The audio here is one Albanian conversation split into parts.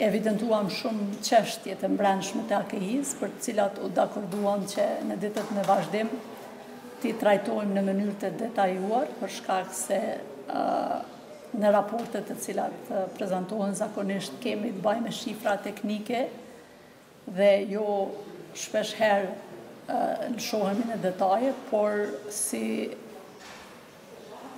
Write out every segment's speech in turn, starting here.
Evidentuam shumë çështje të mbrendshme të AKI-së, për të cilat u dakorduam që në ditët në vazhdim t'i trajtojmë në mënyrë të detajuar, për shkak se në raportet të cilat prezantohen zakonisht kemi të bajmë me shifra teknike, Dhe jo shpesh herë lshohemi në detaje, por si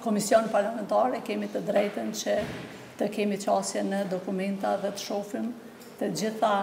Komision Parlamentar e kemi të drejtën që të kemi qasje në dokumenta dhe të shofim të gjitha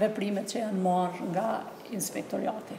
veprimet që janë marrë nga Inspektoriati.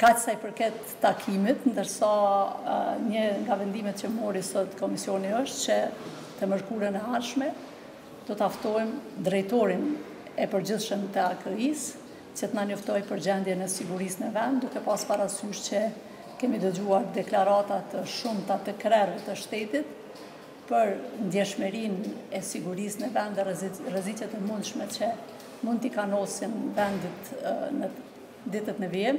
Kaq sa i përket takimit, ndërsa një nga vendimet që mori sot Komisioni është që të mërkurën e ardhshme do ta ftojmë drejtorin e përgjithshëm të AKI-së që të na njoftojë për gjendjen e sigurisë në vend, duke pas parasysh që kemi dëgjuar deklarata të shumta të krerëve të shtetit, për ndjeshmërinë e sigurisë në vend dhe rreziqet e mundshme që mund t'i kanosin vendit në ditët në vijim.